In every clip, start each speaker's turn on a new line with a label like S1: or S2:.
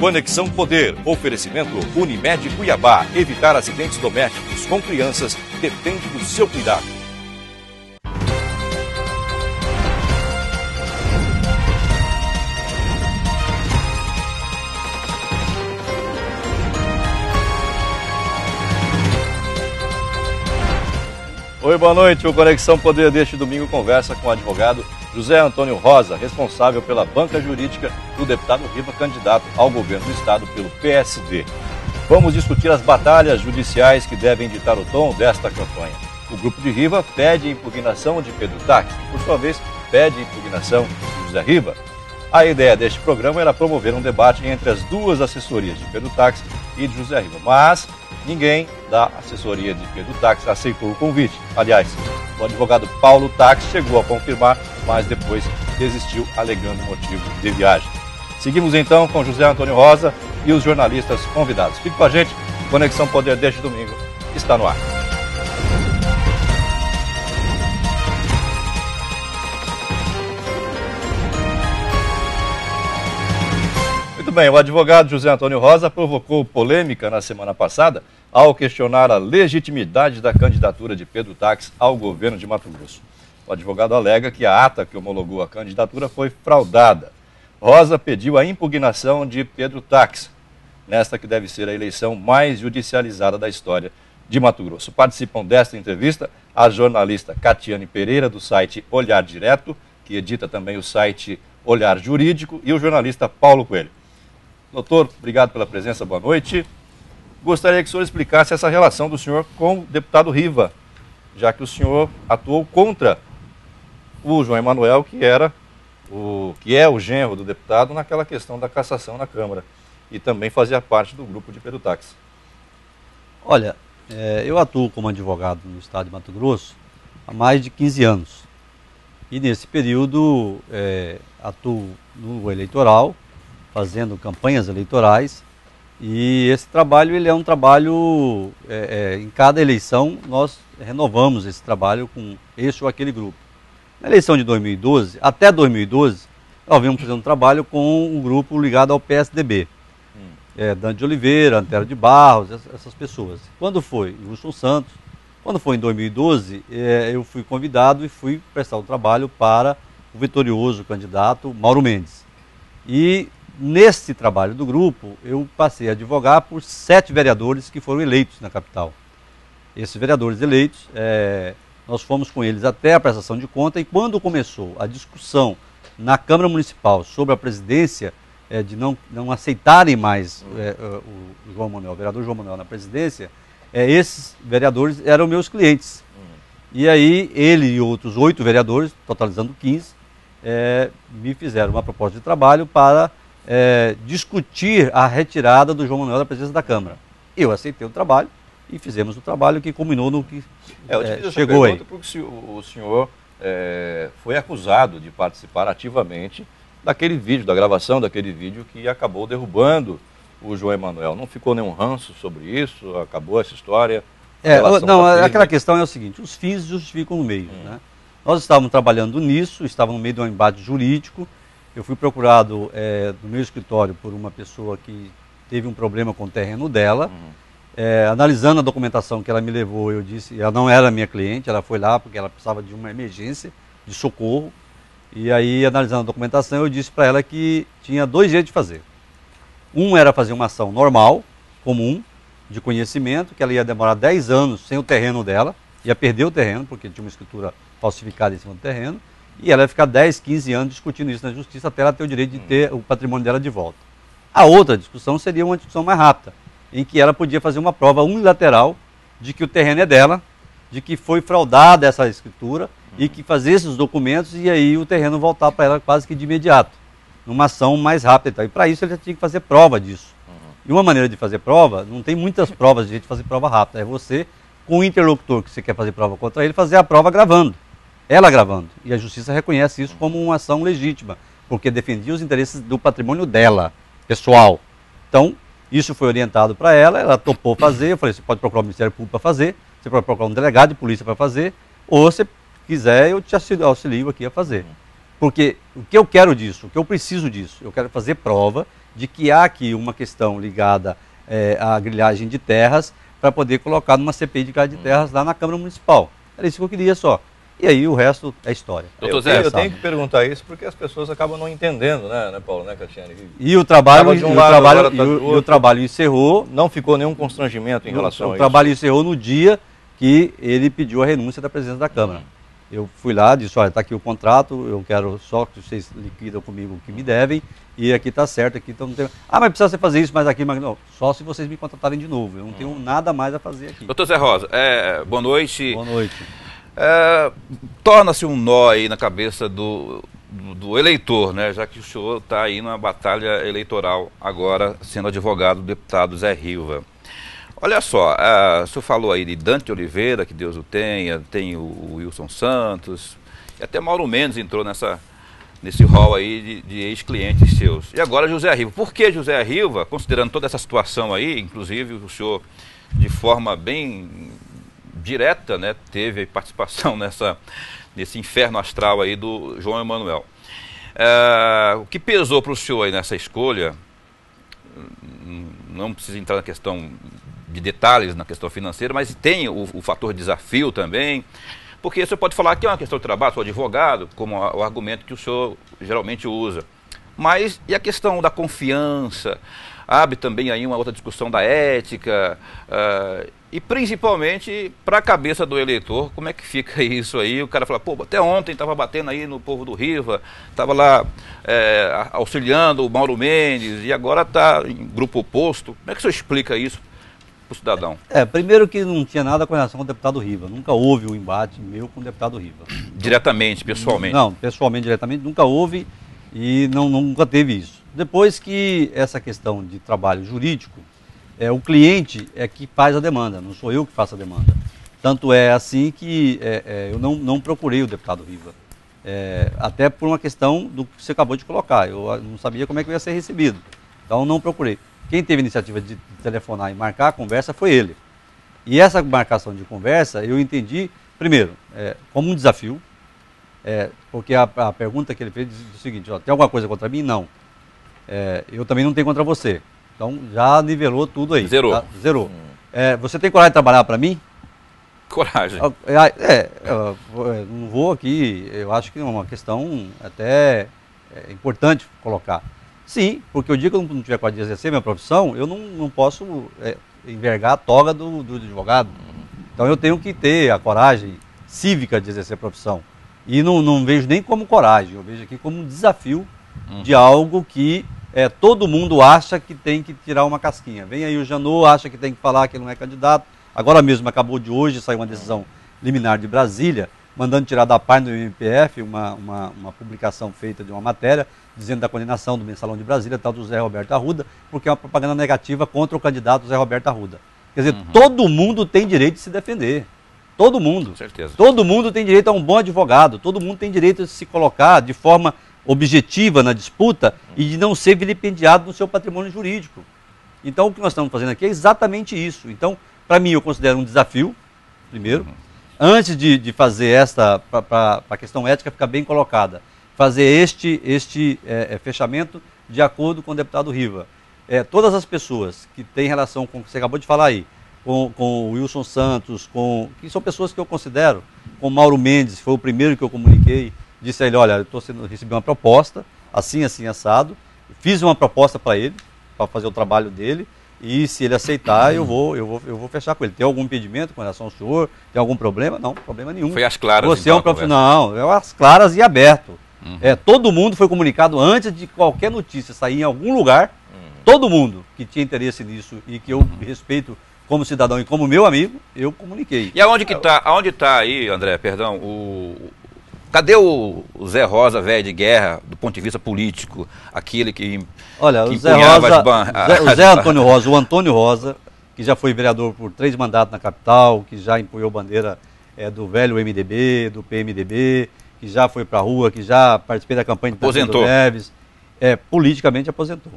S1: Conexão Poder. Oferecimento Unimed Cuiabá. Evitar acidentes domésticos com crianças depende do seu cuidado. Oi, boa noite. O Conexão Poder deste domingo conversa com o advogado José Antônio Rosa, responsável pela banca jurídica do deputado Riva, candidato ao governo do estado pelo PSD. Vamos discutir as batalhas judiciais que devem ditar o tom desta campanha. O grupo de Riva pede impugnação de Pedro Tax, que por sua vez pede impugnação de José Riva. A ideia deste programa era promover um debate entre as duas assessorias de Pedro Tax e de José Riva, mas ninguém da assessoria de Pedro Tax aceitou o convite. Aliás, o advogado Paulo Tax chegou a confirmar, mas depois desistiu alegando motivo de viagem. Seguimos então com José Antônio Rosa e os jornalistas convidados. Fique com a gente, Conexão Poder deste domingo está no ar. Bem, o advogado José Antônio Rosa provocou polêmica na semana passada ao questionar a legitimidade da candidatura de Pedro Tax ao governo de Mato Grosso. O advogado alega que a ata que homologou a candidatura foi fraudada. Rosa pediu a impugnação de Pedro Tax, nesta que deve ser a eleição mais judicializada da história de Mato Grosso. Participam desta entrevista a jornalista Catiane Pereira, do site Olhar Direto, que edita também o site Olhar Jurídico, e o jornalista Paulo Coelho. Doutor, obrigado pela presença, boa noite. Gostaria que o senhor explicasse essa relação do senhor com o deputado Riva, já que o senhor atuou contra o João Emanuel, que era o que é o genro do deputado naquela questão da cassação na Câmara e também fazia parte do grupo de Perutax.
S2: Olha, é, eu atuo como advogado no estado de Mato Grosso há mais de 15 anos. E nesse período é, atuo no eleitoral, fazendo campanhas eleitorais e esse trabalho ele é um trabalho, é, é, em cada eleição nós renovamos esse trabalho com este ou aquele grupo. Na eleição de 2012, até 2012, nós vimos fazendo um trabalho com um grupo ligado ao PSDB. Hum. É, Dante de Oliveira, Antero de Barros, essas pessoas. Quando foi Wilson Santos, quando foi em 2012, é, eu fui convidado e fui prestar o trabalho para o vitorioso candidato Mauro Mendes. E nesse trabalho do grupo, eu passei a advogar por sete vereadores que foram eleitos na capital. Esses vereadores eleitos, é, nós fomos com eles até a prestação de conta e quando começou a discussão na Câmara Municipal sobre a presidência, é, de não, não aceitarem mais é, o João Manuel, o vereador João Manuel na presidência, é, esses vereadores eram meus clientes. E aí ele e outros oito vereadores, totalizando 15, é, me fizeram uma proposta de trabalho para é, discutir a retirada do João Manuel da presidência da Câmara. Eu aceitei o trabalho e fizemos o trabalho que culminou no que
S1: é, eu é, chegou aí. Porque o senhor é, foi acusado de participar ativamente daquele vídeo, da gravação daquele vídeo que acabou derrubando o João Emanuel. Não ficou nenhum ranço sobre isso? Acabou essa história?
S2: É, não, aquela questão é o seguinte, os fins justificam o meio. Hum. Né? Nós estávamos trabalhando nisso, estávamos no meio de um embate jurídico, eu fui procurado é, no meu escritório por uma pessoa que teve um problema com o terreno dela. Uhum. É, analisando a documentação que ela me levou, eu disse, ela não era minha cliente, ela foi lá porque ela precisava de uma emergência, de socorro. E aí, analisando a documentação, eu disse para ela que tinha dois jeitos de fazer. Um era fazer uma ação normal, comum, de conhecimento, que ela ia demorar 10 anos sem o terreno dela, ia perder o terreno, porque tinha uma escritura falsificada em cima do terreno e ela vai ficar 10, 15 anos discutindo isso na justiça até ela ter o direito de ter o patrimônio dela de volta. A outra discussão seria uma discussão mais rápida, em que ela podia fazer uma prova unilateral de que o terreno é dela, de que foi fraudada essa escritura e que fazer esses documentos e aí o terreno voltar para ela quase que de imediato, numa ação mais rápida. E para isso ele já tinha que fazer prova disso. E uma maneira de fazer prova, não tem muitas provas de gente fazer prova rápida, é você, com o interlocutor que você quer fazer prova contra ele, fazer a prova gravando ela gravando. E a justiça reconhece isso como uma ação legítima, porque defendia os interesses do patrimônio dela, pessoal. Então, isso foi orientado para ela, ela topou fazer. Eu falei: você pode procurar o Ministério Público para fazer, você pode procurar um delegado de polícia para fazer, ou se quiser, eu te auxilio aqui a fazer. Porque o que eu quero disso, o que eu preciso disso, eu quero fazer prova de que há aqui uma questão ligada é, à grilhagem de terras para poder colocar numa CPI de grilhagem de terras lá na Câmara Municipal. Era isso que eu queria só. E aí o resto é história.
S1: Doutor Zé, eu, eu tenho que perguntar isso porque as pessoas acabam não entendendo, né, né Paulo, né, Catiane?
S2: E o trabalho, um e, o trabalho tá e, o, e, o, trabalho encerrou.
S1: Não ficou nenhum constrangimento em no, relação a isso.
S2: O trabalho encerrou no dia que ele pediu a renúncia da presidência da Câmara. Eu fui lá, disse, olha, está aqui o contrato, eu quero só que vocês liquidam comigo o que me devem, e aqui está certo, aqui então não tem... Ah, mas precisa você fazer isso, mas aqui, mas não, só se vocês me contratarem de novo, eu não tenho hum. nada mais a fazer aqui.
S3: Doutor Zé Rosa, é, boa noite.
S2: Boa noite.
S3: É, Torna-se um nó aí na cabeça do, do, do eleitor, né, já que o senhor está aí numa batalha eleitoral agora, sendo advogado do deputado Zé Riva. Olha só, uh, o senhor falou aí de Dante Oliveira, que Deus o tenha, tem o Wilson Santos, e até Mauro Mendes entrou nessa, nesse rol aí de, de ex-clientes seus. E agora José Riva. Por que José Riva, considerando toda essa situação aí, inclusive o senhor de forma bem direta, né, teve participação nessa, nesse inferno astral aí do João Emanuel. Uh, o que pesou para o senhor aí nessa escolha, não precisa entrar na questão de detalhes na questão financeira, mas tem o, o fator desafio também, porque você pode falar que é uma questão de trabalho, sou advogado, como o argumento que o senhor geralmente usa. Mas e a questão da confiança? Abre também aí uma outra discussão da ética uh, e principalmente para a cabeça do eleitor, como é que fica isso aí? O cara fala, pô, até ontem estava batendo aí no povo do Riva, estava lá é, auxiliando o Mauro Mendes e agora está em grupo oposto. Como é que o senhor explica isso para o cidadão?
S2: É, primeiro que não tinha nada com relação ao deputado Riva. Nunca houve um embate meu com o deputado Riva.
S3: Diretamente, pessoalmente?
S2: Não, pessoalmente, diretamente, nunca houve e não, nunca teve isso. Depois que essa questão de trabalho jurídico, é, o cliente é que faz a demanda, não sou eu que faço a demanda. Tanto é assim que é, é, eu não, não procurei o deputado Riva. É, até por uma questão do que você acabou de colocar. Eu não sabia como é que ia ser recebido. Então não procurei. Quem teve a iniciativa de telefonar e marcar a conversa foi ele. E essa marcação de conversa eu entendi, primeiro, é, como um desafio, é, porque a, a, pergunta que ele fez diz o seguinte: ó, tem alguma coisa contra mim? Não. Eu também não tenho contra você. Então já nivelou tudo aí.
S3: Zerou.
S2: Tá? Zerou. Hum. É, você tem coragem de trabalhar para mim?
S3: Coragem.
S2: É, é, eu não vou aqui, eu acho que é uma questão até é, importante colocar. Sim, porque o dia que eu não tiver coragem de exercer minha profissão, eu não, não posso é, envergar a toga do, do advogado. Então eu tenho que ter a coragem cívica de exercer a profissão. E não, não vejo nem como coragem, eu vejo aqui como um desafio uhum. de algo que é, todo mundo acha que tem que tirar uma casquinha. Vem aí o Janot, acha que tem que falar que não é candidato. Agora mesmo, acabou de hoje, saiu uma decisão liminar de Brasília, mandando tirar da página do MPF uma, uma, uma, publicação feita de uma matéria dizendo da condenação do Mensalão de Brasília, tal do Zé Roberto Arruda, porque é uma propaganda negativa contra o candidato Zé Roberto Arruda. Quer dizer, uhum. todo mundo tem direito de se defender. Todo mundo. Com
S3: certeza.
S2: Todo mundo tem direito a um bom advogado. Todo mundo tem direito de se colocar de forma objetiva na disputa e de não ser vilipendiado no seu patrimônio jurídico. Então, o que nós estamos fazendo aqui é exatamente isso. Então, para mim, eu considero um desafio, primeiro. Uhum antes de, de fazer esta, para a questão ética ficar bem colocada, fazer este, este é, é, fechamento de acordo com o deputado Riva. É, todas as pessoas que têm relação com o que você acabou de falar aí, com, com o Wilson Santos, com, que são pessoas que eu considero, com Mauro Mendes, foi o primeiro que eu comuniquei, disse a ele, olha, eu estou recebi uma proposta, assim, assim, assado, fiz uma proposta para ele, para fazer o trabalho dele, e se ele aceitar, eu vou, eu vou, eu vou fechar com ele. Tem algum impedimento com relação ao senhor? Tem algum problema? Não, problema nenhum.
S3: Foi às claras.
S2: Você então, é um profissional. Não, é às claras e aberto. Uhum. É, todo mundo foi comunicado antes de qualquer notícia sair em algum lugar. Uhum. Todo mundo que tinha interesse nisso e que eu uhum. respeito como cidadão e como meu amigo, eu comuniquei.
S3: E aonde que está? Aonde está aí, André? Perdão, o, Cadê o, Zé Rosa, velho de guerra, do ponto de vista político? Aquele que.
S2: Olha, que o, Zé Rosa, ban... Zé, o Zé Antônio Rosa, o Antônio Rosa, que já foi vereador por três mandatos na capital, que já empunhou bandeira é, do velho MDB, do PMDB, que já foi para a rua, que já participei da campanha de
S3: Aposentou.
S2: Neves, é, politicamente aposentou.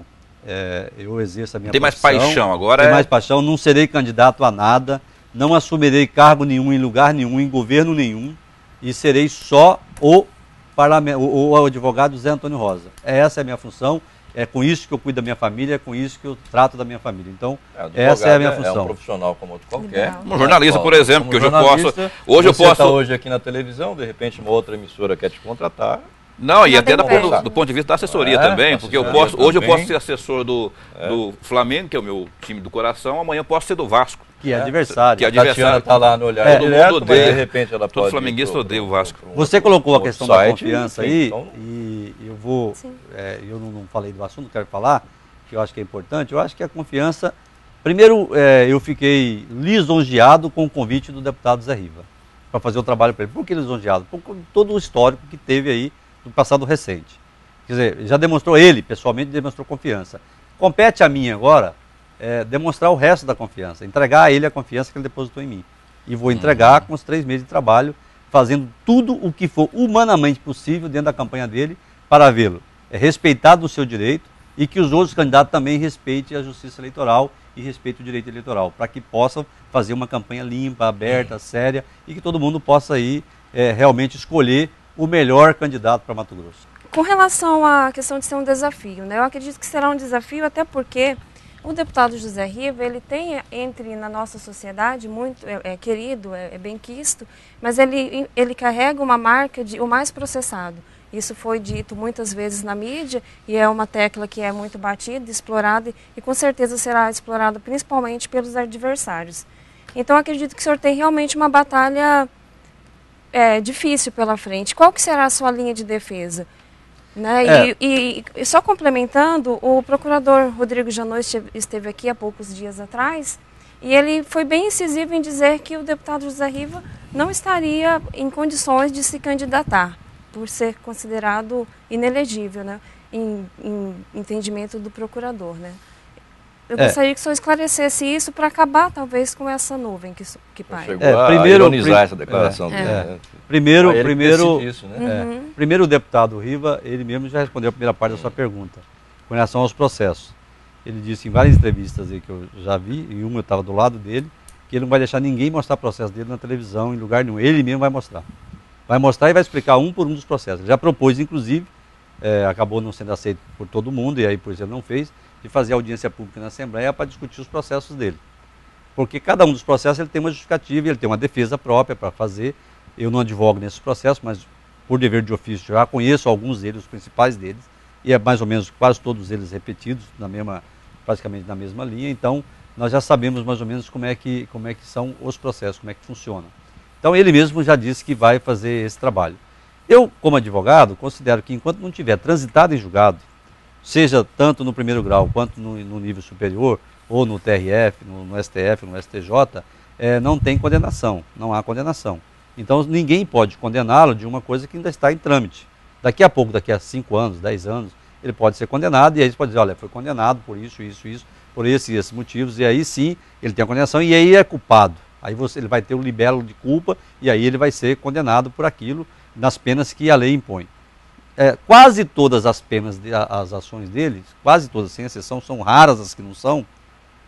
S2: É, eu exerço a minha
S3: Tem profissão, mais paixão agora?
S2: Tem é... mais paixão, não serei candidato a nada, não assumirei cargo nenhum em lugar nenhum, em governo nenhum, e serei só o o, o advogado Zé Antônio Rosa. Essa é a minha função, é com isso que eu cuido da minha família, é com isso que eu trato da minha família. Então, é, essa é a minha função. É
S1: um profissional como outro qualquer.
S3: Um jornalista, por exemplo, que hoje eu posso.
S1: Hoje eu posso. Está hoje aqui na televisão, de repente uma outra emissora quer te contratar.
S3: Não, e até do, do, ponto de vista da assessoria é, também, porque eu posso, hoje eu posso ser assessor do, é. do Flamengo, que é o meu time do coração, amanhã eu posso ser do Vasco.
S2: Que é, é. adversário.
S1: Que é adversário. está lá no olhar
S3: é, todo mundo odeia. de repente ela Todo flamenguista odeia o Vasco.
S2: Você colocou a questão da confiança aí, então... e eu vou, é, eu não, não, falei do assunto, quero falar, que eu acho que é importante, eu acho que a confiança, primeiro é, eu fiquei lisonjeado com o convite do deputado Zé Riva, para fazer o trabalho para ele. Por que lisonjeado? Por todo o histórico que teve aí do passado recente. Quer dizer, já demonstrou ele, pessoalmente, demonstrou confiança. Compete a mim agora é, demonstrar o resto da confiança, entregar a ele a confiança que ele depositou em mim. E vou entregar uhum. com os três meses de trabalho, fazendo tudo o que for humanamente possível dentro da campanha dele para vê-lo é, respeitado o seu direito e que os outros candidatos também respeitem a justiça eleitoral e respeitem o direito eleitoral, para que possam fazer uma campanha limpa, aberta, uhum. séria e que todo mundo possa aí é, realmente escolher o melhor candidato para Mato Grosso.
S4: Com relação à questão de ser um desafio, né? eu acredito que será um desafio até porque o deputado José Riva, ele tem entre na nossa sociedade muito é, é querido, é, é bem quisto, mas ele, ele carrega uma marca de o mais processado. Isso foi dito muitas vezes na mídia e é uma tecla que é muito batida, explorada e com certeza será explorada principalmente pelos adversários. Então acredito que o senhor tem realmente uma batalha é, difícil pela frente. Qual que será a sua linha de defesa? Né? É. E, e, e, só complementando, o procurador Rodrigo Janot esteve aqui há poucos dias atrás e ele foi bem incisivo em dizer que o deputado José Riva não estaria em condições de se candidatar, por ser considerado inelegível, né? em, em entendimento do procurador. Né? Eu é. gostaria que o senhor esclarecesse isso para acabar, talvez, com essa nuvem que, que paira.
S1: Chegou é, primeiro, a ironizar essa declaração é. dele. É.
S2: Né? Primeiro, primeiro, isso, né? uhum. primeiro o deputado Riva, ele mesmo já respondeu a primeira parte da sua pergunta, com relação aos processos. Ele disse em várias entrevistas aí que eu já vi, e uma eu estava do lado dele, que ele não vai deixar ninguém mostrar o processo dele na televisão, em lugar nenhum. Ele mesmo vai mostrar. Vai mostrar e vai explicar um por um dos processos. Ele já propôs, inclusive, é, acabou não sendo aceito por todo mundo, e aí por isso ele não fez, de fazer audiência pública na Assembleia para discutir os processos dele. Porque cada um dos processos ele tem uma justificativa, ele tem uma defesa própria para fazer. Eu não advogo nesses processos, mas por dever de ofício já conheço alguns deles, os principais deles, e é mais ou menos quase todos eles repetidos na mesma, praticamente na mesma linha. Então nós já sabemos mais ou menos como é que como é que são os processos, como é que funcionam. Então ele mesmo já disse que vai fazer esse trabalho. Eu, como advogado, considero que enquanto não tiver transitado em julgado seja tanto no primeiro grau quanto no, no nível superior, ou no TRF, no, no STF, no STJ, é, não tem condenação, não há condenação. Então ninguém pode condená-lo de uma coisa que ainda está em trâmite. Daqui a pouco, daqui a 5 anos, 10 anos, ele pode ser condenado e aí eles podem dizer, olha, foi condenado por isso, isso, isso, por esses e esses motivos, e aí sim ele tem a condenação e aí é culpado. Aí você, ele vai ter o libelo de culpa e aí ele vai ser condenado por aquilo nas penas que a lei impõe é, quase todas as penas, de, as ações dele, quase todas, sem exceção, são raras as que não são,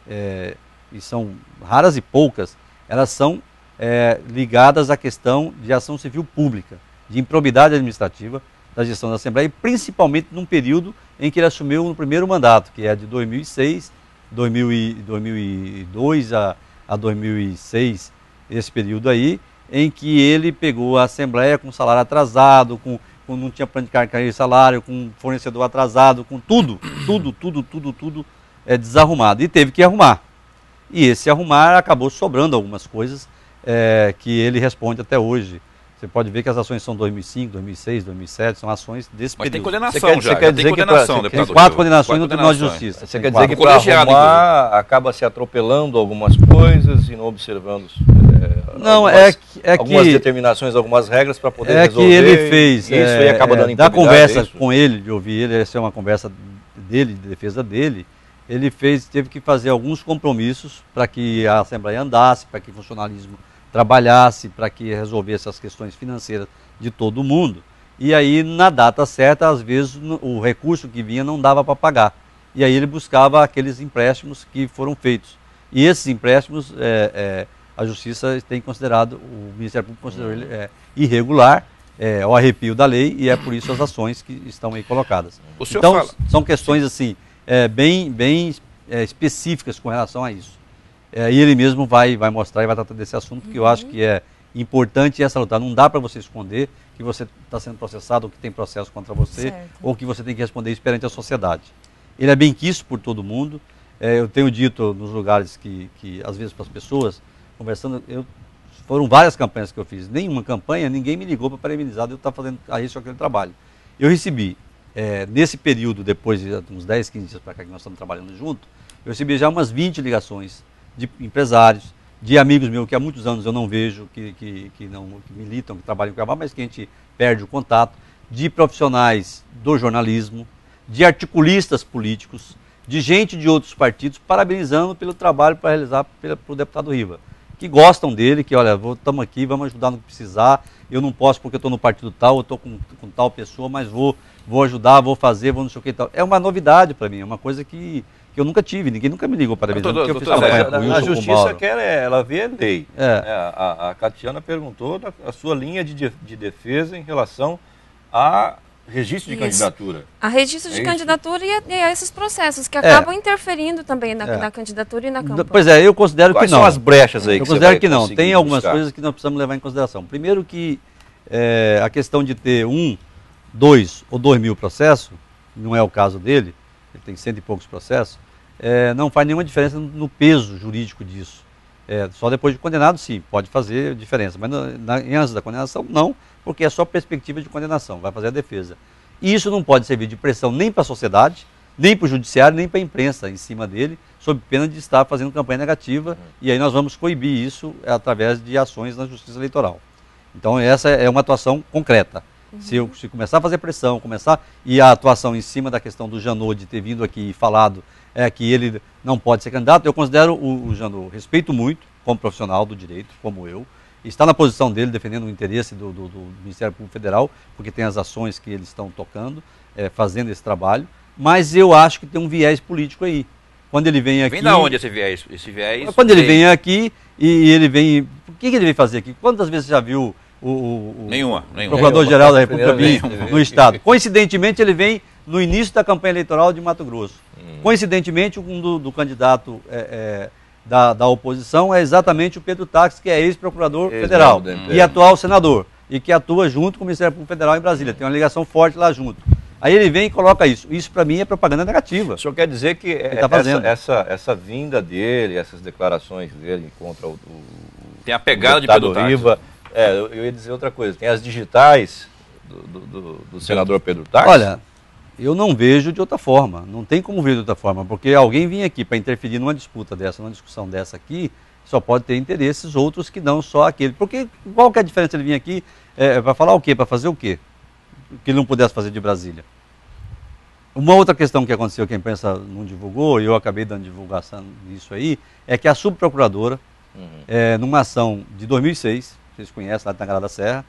S2: é, e são raras e poucas, elas são é, ligadas à questão de ação civil pública, de improbidade administrativa da gestão da Assembleia, e principalmente num período em que ele assumiu no primeiro mandato, que é de 2006, 2002 a, a 2006, esse período aí, em que ele pegou a Assembleia com salário atrasado, com com não tinha plano de carreira de salário, com fornecedor atrasado, com tudo, tudo, tudo, tudo, tudo é, desarrumado. E teve que arrumar. E esse arrumar acabou sobrando algumas coisas é, que ele responde até hoje. Você pode ver que as ações são 2005, 2006, 2007, são ações desse
S3: Mas
S2: período.
S3: tem condenação quer, já, quer dizer tem condenação,
S2: que pra, tem quatro condenações no Tribunal de Justiça.
S1: Você quer dizer que para arrumar acaba se atropelando algumas coisas e não observando
S2: é, não, algumas, é que, é
S1: algumas determinações, algumas regras para poder
S2: é
S1: resolver.
S2: É que ele fez,
S1: isso é, acaba dando
S2: da conversa é com ele, de ouvir ele, essa é uma conversa dele, de defesa dele, ele fez, teve que fazer alguns compromissos para que a Assembleia andasse, para que o funcionalismo trabalhasse, para que resolvesse as questões financeiras de todo mundo. E aí, na data certa, às vezes o recurso que vinha não dava para pagar. E aí ele buscava aqueles empréstimos que foram feitos. E esses empréstimos, é, é, a Justiça tem considerado, o Ministério Público considerou ele é, irregular, é, o arrepio da lei e é por isso as ações que estão aí colocadas. então, fala... são questões assim, é, bem, bem é, específicas com relação a isso. É, e ele mesmo vai, vai mostrar e vai tratar desse assunto, que eu acho que é importante essa luta. Não dá para você esconder que você está sendo processado, ou que tem processo contra você, certo. ou que você tem que responder isso perante a sociedade. Ele é bem quisto por todo mundo. É, eu tenho dito nos lugares que, que às vezes para as pessoas, conversando, eu, foram várias campanhas que eu fiz. Nenhuma campanha, ninguém me ligou para parabenizar eu estar fazendo a isso aquele trabalho. Eu recebi, é, nesse período, depois de uns 10, 15 dias para cá que nós estamos trabalhando junto, eu recebi já umas 20 ligações de empresários, de amigos meus que há muitos anos eu não vejo, que, que, que não que militam, que trabalham com a mas que a gente perde o contato, de profissionais do jornalismo, de articulistas políticos, de gente de outros partidos, parabenizando pelo trabalho para realizar para o deputado Riva. Que gostam dele, que olha, estamos aqui, vamos ajudar no que precisar. Eu não posso porque estou no partido tal, eu estou com, com, tal pessoa, mas vou, vou ajudar, vou fazer, vou não sei o que e tal. É uma novidade para mim, é uma coisa que que eu nunca tive, ninguém nunca me ligou para
S1: fiz a, a justiça quer, é, ela vê lei. É. É, a, a Catiana perguntou da, a sua linha de, de defesa em relação a registro de isso. candidatura.
S4: A registro de é candidatura e a, e a, esses processos que é. acabam interferindo também na, é. na, candidatura e na campanha.
S2: Pois é, eu considero
S1: Quais
S2: que não.
S1: são as brechas aí
S2: eu que considero que não. Tem algumas buscar. coisas que nós precisamos levar em consideração. Primeiro que é, a questão de ter um, dois ou dois mil processos, não é o caso dele, ele tem cento e poucos processos, é, não faz nenhuma diferença no peso jurídico disso. É, só depois de condenado, sim, pode fazer diferença, mas na, na, antes da condenação, não, porque é só perspectiva de condenação, vai fazer a defesa. E isso não pode servir de pressão nem para a sociedade, nem para o judiciário, nem para a imprensa em cima dele, sob pena de estar fazendo campanha negativa, e aí nós vamos coibir isso através de ações na justiça eleitoral. Então essa é uma atuação concreta. Uhum. Se, eu, se começar a fazer pressão, começar, e a atuação em cima da questão do Janot de ter vindo aqui e falado é, que ele não pode ser candidato, eu considero o, o Janot, respeito muito como profissional do direito, como eu, está na posição dele defendendo o interesse do, do, do, Ministério Público Federal, porque tem as ações que eles estão tocando, é, fazendo esse trabalho, mas eu acho que tem um viés político aí. Quando ele vem aqui.
S3: Vem da onde esse viés? Esse viés
S2: quando ele vem aqui e, e ele vem. O que, que, ele vem fazer aqui? Quantas vezes você já viu o, o,
S3: nenhuma, nenhuma.
S2: Procurador-Geral da República vir no Estado? Coincidentemente, ele vem no início da campanha eleitoral de Mato Grosso. Hum. Coincidentemente, um do, do candidato é, é, da, da oposição é exatamente o Pedro Táxi, que é ex-procurador federal e atual senador, e que atua junto com o Ministério Público Federal em Brasília. Tem uma ligação forte lá junto. Aí ele vem e coloca isso. Isso para mim é propaganda negativa.
S1: O senhor quer dizer que tá essa, essa, essa, vinda dele, essas declarações dele contra o. o
S3: tem a pegada de Pedro Riva.
S1: É, eu, eu ia dizer outra coisa. Tem as digitais do, do, do senador Pedro Táxi.
S2: Olha, eu não vejo de outra forma. Não tem como ver de outra forma, porque alguém vir aqui para interferir numa disputa dessa, numa discussão dessa aqui, só pode ter interesses outros que não só aquele. Porque qual que é a diferença ele vir aqui é, para falar o quê? Para fazer o quê? Que ele não pudesse fazer de Brasília. Uma outra questão que aconteceu que a imprensa não divulgou, e eu acabei dando divulgação disso aí, é que a subprocuradora, uhum. é, numa ação de 2006, vocês conhecem lá de Tangará da Serra,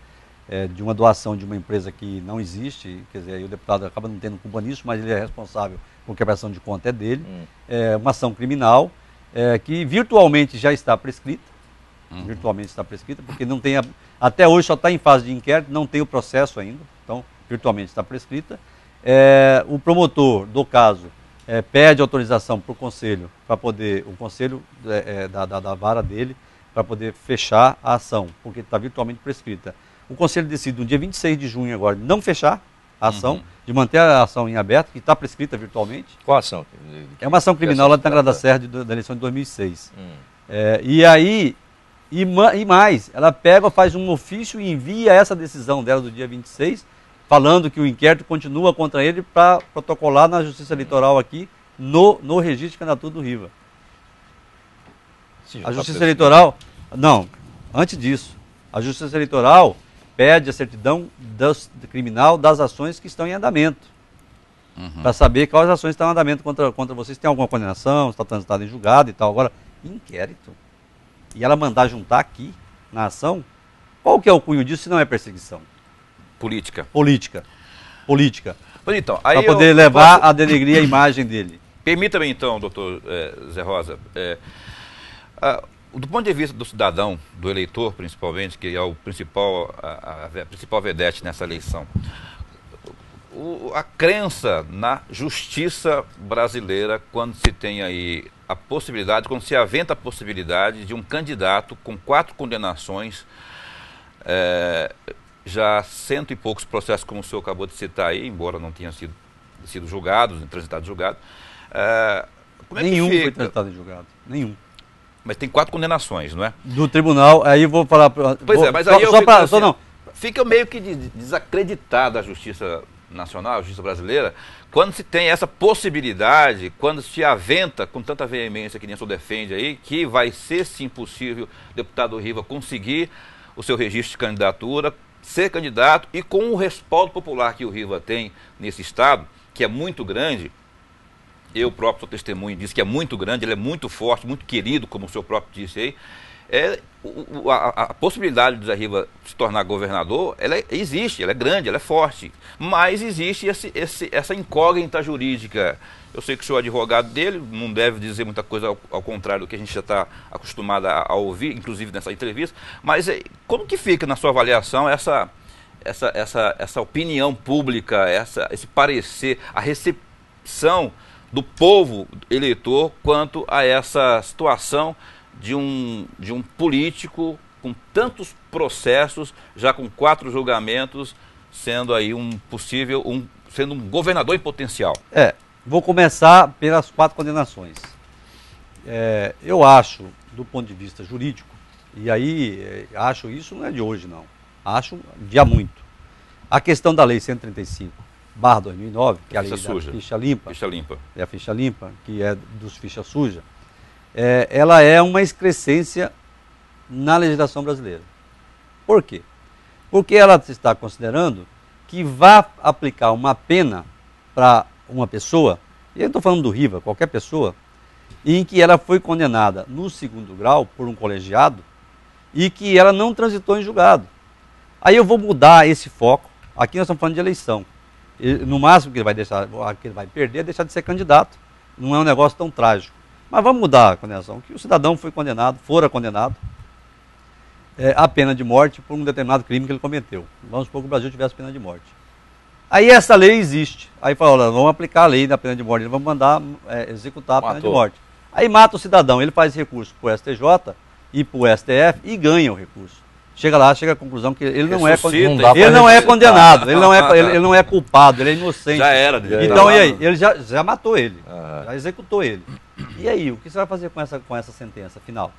S2: é, de uma doação de uma empresa que não existe, quer dizer, o deputado acaba não tendo culpa nisso, mas ele é responsável porque a prestação de conta é dele, hum. é uma ação criminal é, que virtualmente já está prescrita, hum. virtualmente está prescrita, porque não tem, a, até hoje só está em fase de inquérito, não tem o processo ainda, então virtualmente está prescrita. É, o promotor do caso é, pede autorização para o conselho, para poder, o conselho é, é, da, da, da vara dele, para poder fechar a ação, porque está virtualmente prescrita. O Conselho decide no dia 26 de junho agora não fechar a ação, uhum. de manter a ação em aberto, que está prescrita virtualmente.
S1: Qual ação?
S2: É uma ação criminal lá de Tangra da Serra de, da eleição de 2006. Hum. É, e aí, e, e, mais, ela pega, faz um ofício e envia essa decisão dela do dia 26, falando que o inquérito continua contra ele para protocolar na Justiça Eleitoral aqui, no, no registro de candidatura do Riva. A tá Justiça Eleitoral, não, antes disso, a Justiça Eleitoral pede a certidão das, criminal das ações que estão em andamento. Uhum. Para saber quais ações estão em andamento contra, contra vocês. Tem alguma condenação, está transitado em julgado e tal. Agora, inquérito. E ela mandar juntar aqui, na ação, qual que é o cunho disso se não é perseguição?
S3: Política.
S2: Política. Política.
S3: então,
S2: para poder levar posso... a denegrir a imagem dele.
S3: Permita-me então, doutor é, Zé Rosa, é, a, do ponto de vista do cidadão, do eleitor principalmente, que é o principal, a, a, a principal vedete nessa eleição, o, a crença na justiça brasileira quando se tem aí a possibilidade, quando se aventa a possibilidade de um candidato com quatro condenações, é, já cento e poucos processos, como o senhor acabou de citar aí, embora não tenha sido, sido julgado, transitado julgado.
S2: É, é Nenhum foi transitado em julgado. Nenhum.
S3: Mas tem quatro condenações, não é?
S2: Do tribunal, aí eu vou falar.
S3: Pois
S2: vou,
S3: é, mas aí só,
S2: eu só,
S3: pra, assim,
S2: só não.
S3: Fica meio que desacreditada a justiça nacional, a justiça brasileira, quando se tem essa possibilidade, quando se aventa com tanta veemência que nem o defende aí, que vai ser sim possível o deputado Riva conseguir o seu registro de candidatura, ser candidato e com o respaldo popular que o Riva tem nesse estado, que é muito grande, eu próprio sou testemunho disso, que é muito grande, ele é muito forte, muito querido, como o senhor próprio disse aí, é, a, a, possibilidade de Zé Riva se tornar governador, ela é, existe, ela é grande, ela é forte, mas existe esse, esse, essa incógnita jurídica. Eu sei que o senhor é advogado dele, não deve dizer muita coisa ao, ao contrário do que a gente já está acostumado a, a, ouvir, inclusive nessa entrevista, mas é, como que fica na sua avaliação essa, essa, essa, essa opinião pública, essa, esse parecer, a recepção do povo eleitor quanto a essa situação de um, de um político com tantos processos, já com quatro julgamentos, sendo aí um possível, um, sendo um governador em potencial.
S2: É, vou começar pelas quatro condenações. É, eu acho, do ponto de vista jurídico, e aí é, acho isso não é de hoje não, acho de há muito. A questão da lei 135 barra 2009, que é a lei
S3: ficha suja.
S2: ficha limpa,
S3: ficha limpa,
S2: é a ficha limpa, que é dos ficha suja, é, ela é uma excrescência na legislação brasileira. Por quê? Porque ela está considerando que vá aplicar uma pena para uma pessoa, e eu estou falando do Riva, qualquer pessoa, em que ela foi condenada no segundo grau por um colegiado e que ela não transitou em julgado. Aí eu vou mudar esse foco. Aqui nós estamos falando de eleição. No máximo que ele vai deixar, que ele vai perder é deixar de ser candidato. Não é um negócio tão trágico. Mas vamos mudar a condenação, que o cidadão foi condenado, fora condenado, é, a pena de morte por um determinado crime que ele cometeu. Vamos supor que o Brasil tivesse pena de morte. Aí essa lei existe. Aí fala, olha, vamos aplicar a lei da pena de morte, vamos mandar é, executar a Matou. pena de morte. Aí mata o cidadão, ele faz recurso para o STJ e para o STF e ganha o recurso. Chega lá, chega à conclusão que ele não é Ressuscita, é, ele não é condenado, ele não é, ele, ele, não é culpado, ele é inocente.
S3: Já era.
S2: Já então era. e aí? Ele já, já matou ele, ah. já executou ele. E aí, o que você vai fazer com essa, com essa sentença final?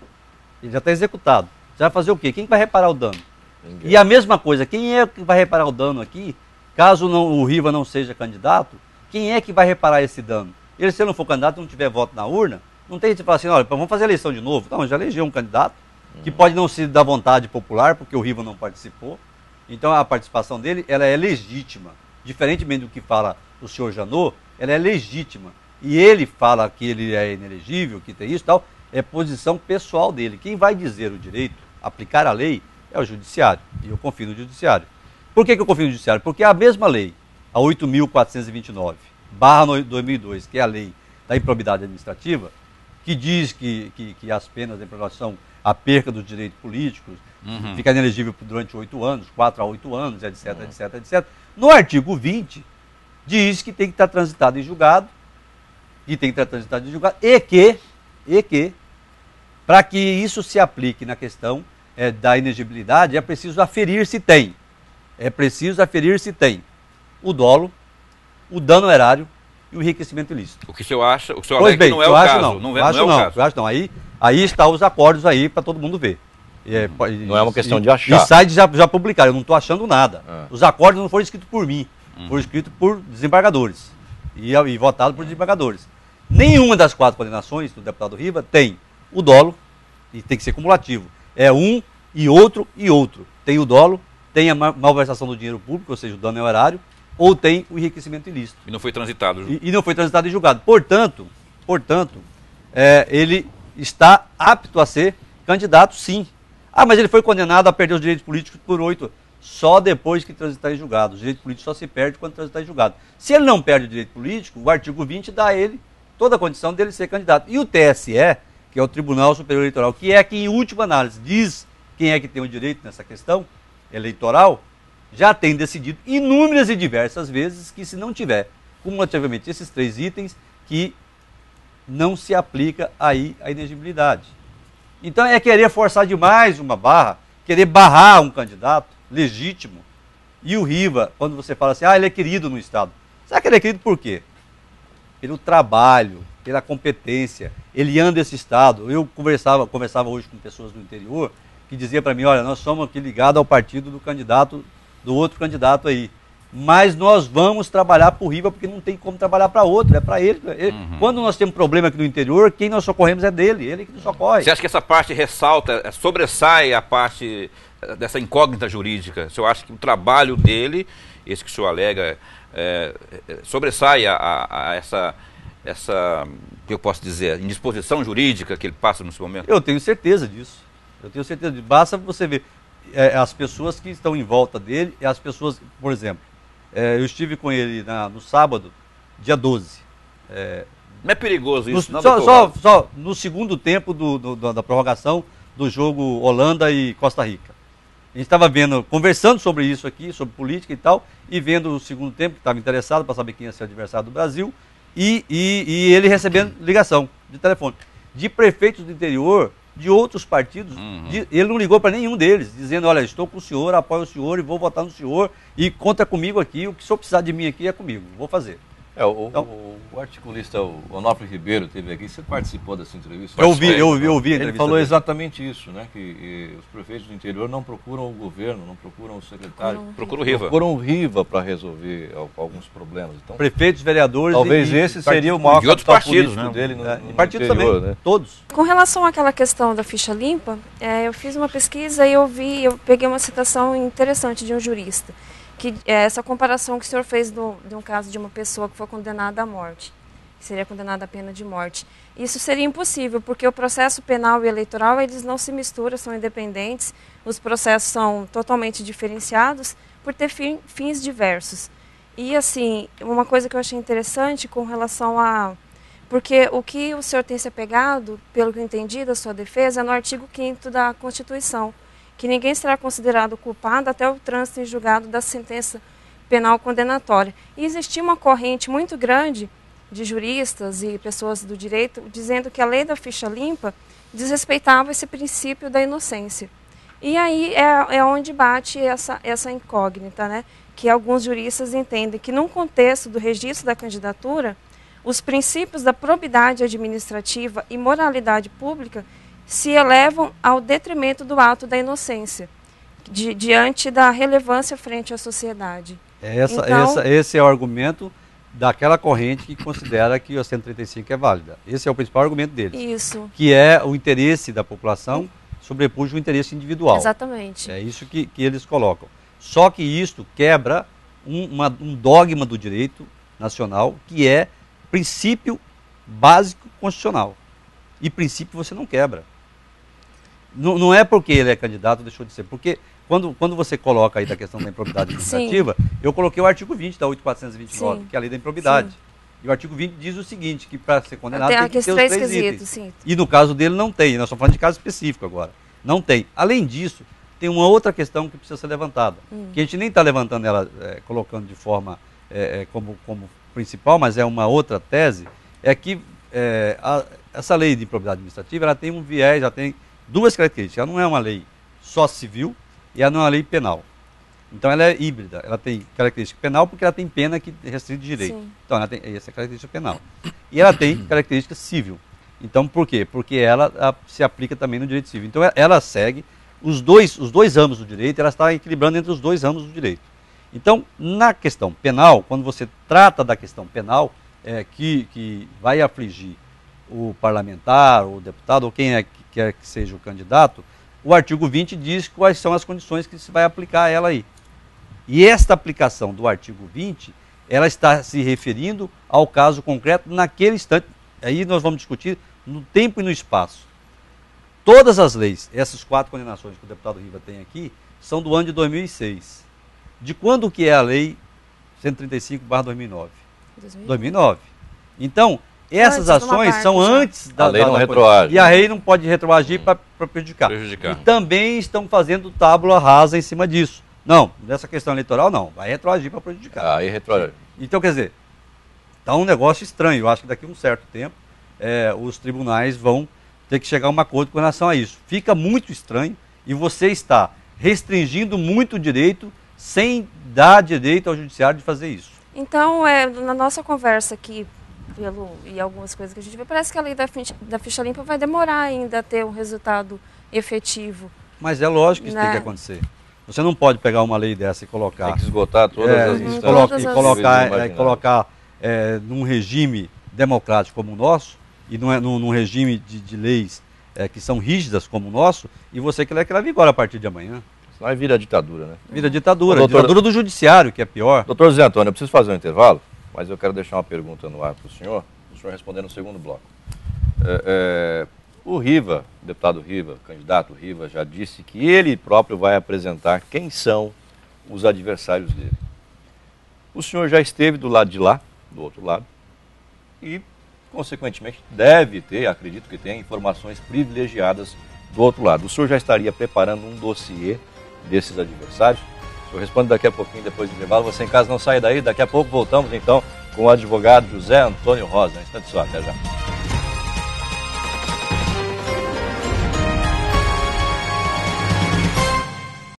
S2: Ele já está executado. Você vai fazer o quê? Quem vai reparar o dano? Ninguém. E a mesma coisa, quem é que vai reparar o dano aqui, caso não, o Riva não seja candidato, quem é que vai reparar esse dano? Ele, se ele não for candidato, não tiver voto na urna, não tem gente falar assim, olha, vamos fazer eleição de novo. Não, já elegeu um candidato, que pode não ser da vontade popular, porque o Riva não participou. Então a participação dele, ela é legítima. Diferentemente do que fala o senhor Janot, ela é legítima e ele fala que ele é inelegível, que tem isso e tal, é posição pessoal dele. Quem vai dizer o direito, aplicar a lei, é o judiciário. E eu confio no judiciário. Por que, que eu confio no judiciário? Porque a mesma lei, a 8.429, barra 2002, que é a lei da improbidade administrativa, que diz que, que, que as penas em relação à perca dos direitos políticos, uhum. fica inelegível durante oito anos, quatro a oito anos, etc, uhum. etc, etc. No artigo 20, diz que tem que estar transitado em julgado que tem que estar transitado em julgado, e que, e que, para que isso se aplique na questão é, da inegibilidade, é preciso aferir se tem. É preciso aferir se tem o dolo, o dano erário e o enriquecimento ilícito.
S3: O que o senhor acha? O senhor pois bem, não é o caso. Não, não,
S2: acho não, é não, acho não. Aí, aí está os acordos aí para todo mundo ver.
S1: É, não é uma questão de achar.
S2: E sites já, já publicaram, eu não estou achando nada. É. Os acordos não foram escritos por mim, uhum. foram escritos por desembargadores e, e votados por desembargadores. Nenhuma das quatro condenações do deputado Riva tem o dolo, e tem que ser cumulativo. É um e outro e outro. Tem o dolo, tem a malversação do dinheiro público, ou seja, o dano é horário, ou tem o enriquecimento ilícito.
S3: E não foi transitado.
S2: E, e não foi transitado e julgado. Portanto, portanto é, ele está apto a ser candidato, sim. Ah, mas ele foi condenado a perder os direitos políticos por oito. Só depois que transitar em julgado. O direito político só se perde quando transitar em julgado. Se ele não perde o direito político, o artigo 20 dá a ele toda a condição dele ser candidato. E o TSE, que é o Tribunal Superior Eleitoral, que é que, em última análise, diz quem é que tem o direito nessa questão eleitoral, já tem decidido inúmeras e diversas vezes que, se não tiver cumulativamente esses três itens, que não se aplica aí a inegibilidade. Então é querer forçar demais uma barra, querer barrar um candidato legítimo. E o Riva, quando você fala assim, ah, ele é querido no Estado. Será que ele é querido por quê? Pelo trabalho, pela competência. Ele anda esse Estado. Eu conversava, conversava hoje com pessoas do interior que diziam para mim, olha, nós somos aqui ligados ao partido do candidato, do outro candidato aí mas nós vamos trabalhar para o Riva porque não tem como trabalhar para outro, é para ele. ele uhum. Quando nós temos problema aqui no interior, quem nós socorremos é dele, ele que nos socorre.
S3: Você acha que essa parte ressalta, é, sobressai a parte é, dessa incógnita jurídica? Você acha que o trabalho dele, esse que o senhor alega, é, é, sobressai a, a, a essa essa, que eu posso dizer, indisposição jurídica que ele passa nesse momento?
S2: Eu tenho certeza disso. Eu tenho certeza disso. Basta você ver é, as pessoas que estão em volta dele, e as pessoas, por exemplo, é, eu estive com ele na, no sábado, dia 12.
S3: É, não é perigoso isso,
S2: no, não, só, só, só, no segundo tempo do, do, da prorrogação do jogo Holanda e Costa Rica. A gente estava vendo, conversando sobre isso aqui, sobre política e tal, e vendo o segundo tempo, que estava interessado para saber quem ia ser o adversário do Brasil, e, e, e ele recebendo ligação de telefone de prefeitos do interior de outros partidos. Uhum. De, ele não ligou para nenhum deles, dizendo: Olha, estou com o senhor, apoio o senhor e vou votar no senhor e conta comigo aqui. O que o senhor precisar de mim aqui é comigo, vou fazer.
S1: É, o, então, o, o, articulista Onofre Ribeiro teve aqui, você participou dessa entrevista?
S2: Eu ouvi, eu ouvi, eu ouvi a
S1: Ele falou dele. exatamente isso, né? Que e, os prefeitos do interior não procuram o governo, não procuram o secretário.
S3: Procuram o Riva.
S1: Procuram o Riva para resolver alguns problemas.
S2: Então, prefeitos, vereadores.
S1: Talvez
S2: e,
S1: esse seria o maior
S3: e outros partidos, né?
S2: dele no, é, no partidos interior, também, né? todos.
S4: Com relação àquela questão da ficha limpa, é, eu fiz uma pesquisa e eu vi, eu peguei uma citação interessante de um jurista que é essa comparação que o senhor fez do, de um caso de uma pessoa que foi condenada à morte, que seria condenada à pena de morte. Isso seria impossível, porque o processo penal e eleitoral eles não se misturam, são independentes, os processos são totalmente diferenciados por ter fim, fins diversos. E assim, uma coisa que eu achei interessante com relação a porque o que o senhor tem se apegado, pelo que eu entendi da sua defesa, é no artigo 5 da Constituição, que ninguém será considerado culpado até o trânsito em julgado da sentença penal condenatória. E existia uma corrente muito grande de juristas e pessoas do direito dizendo que a lei da ficha limpa desrespeitava esse princípio da inocência. E aí é, é onde bate essa, essa incógnita, né? que alguns juristas entendem que, num contexto do registro da candidatura, os princípios da probidade administrativa e moralidade pública se elevam ao detrimento do ato da inocência, di, diante da relevância frente à sociedade.
S2: É essa, então, essa, esse é o argumento daquela corrente que considera que a 135 é válida. Esse é o principal argumento deles.
S4: Isso.
S2: Que é o interesse da população sobrepuja o interesse individual.
S4: Exatamente.
S2: É isso que, que eles colocam. Só que isto quebra um, uma, um dogma do direito nacional, que é princípio básico constitucional. E princípio você não quebra. Não, não é porque ele é candidato, deixou de ser. Porque quando, quando você coloca aí da questão da improbidade administrativa, Sim. eu coloquei o artigo 20 da 8429, Sim. que é a lei da improbidade. Sim. E o artigo 20 diz o seguinte, que para ser condenado tem, tem que ter os três itens. Sim. E no caso dele não tem, nós estamos falando de caso específico agora. Não tem. Além disso, tem uma outra questão que precisa ser levantada, hum. que a gente nem está levantando ela, é, colocando de forma é, é, como, como principal, mas é uma outra tese, é que é, a, essa lei de improbidade administrativa ela tem um viés, já tem duas características. Ela não é uma lei só civil e ela não é uma lei penal. Então ela é híbrida, ela tem característica penal porque ela tem pena que restringe direito. Sim. Então ela tem essa é característica penal. E ela tem característica civil. Então por quê? Porque ela a, se aplica também no direito civil. Então ela segue os dois, os dois ramos do direito, ela está equilibrando entre os dois ramos do direito. Então, na questão penal, quando você trata da questão penal, é, que, que vai afligir o parlamentar, o deputado, ou quem é que quer que seja o candidato, o artigo 20 diz quais são as condições que se vai aplicar a ela aí. E esta aplicação do artigo 20, ela está se referindo ao caso concreto naquele instante. Aí nós vamos discutir no tempo e no espaço. Todas as leis, essas quatro condenações que o deputado Riva tem aqui, são do ano de 2006. De quando que é a lei 135/2009? 2009. 2009. Então, Essas
S4: Antes
S2: ações são
S4: já.
S2: antes da
S1: A lei
S2: da-
S1: não retroage.
S2: E a lei não pode retroagir para prejudicar.
S3: Prejudicar.
S2: E também estão fazendo tábula rasa em cima disso. Não, nessa questão eleitoral não, vai retroagir para prejudicar.
S1: Aí retro...
S2: Então, quer dizer, tá um negócio estranho. Eu acho que daqui a um certo tempo é, os tribunais vão ter que chegar a um acordo com relação a isso. Fica muito estranho e você está restringindo muito o direito sem dar direito ao judiciário de fazer isso.
S4: Então, é, na nossa conversa aqui, pelo, e algumas coisas que a gente vê, parece que a lei da ficha, da ficha limpa vai demorar ainda a ter um resultado efetivo.
S2: Mas é lógico que isso tem
S4: Né?
S2: que acontecer. Você não pode pegar uma lei dessa e colocar.
S1: Tem que esgotar todas
S2: é,
S1: as instâncias.
S2: coloca- e colocar, é, colocar é, num regime democrático como o nosso, e não é num, num regime de, de leis é, que são rígidas como o nosso, e você quer que ela vigore a partir de amanhã.
S1: Senão aí vira ditadura, né?
S2: Vira ditadura.
S1: Ô, doutor-
S2: Ditadura do judiciário, que é pior.
S1: Doutor José Antônio, eu preciso fazer um intervalo, mas eu quero deixar uma pergunta no ar para o senhor, o senhor responder no segundo bloco. É, é, o Riva, o deputado Riva, candidato Riva, já disse que ele próprio vai apresentar quem são os adversários dele. O senhor já esteve do lado de lá, do outro lado, e, consequentemente, deve ter, acredito que tenha, informações privilegiadas do outro lado. O senhor já estaria preparando um dossiê desses adversários? Eu respondo daqui a pouquinho, depois do intervalo. Você em casa não sai daí. Daqui a pouco voltamos então com o advogado José Antônio Rosa. Um instante só, até já.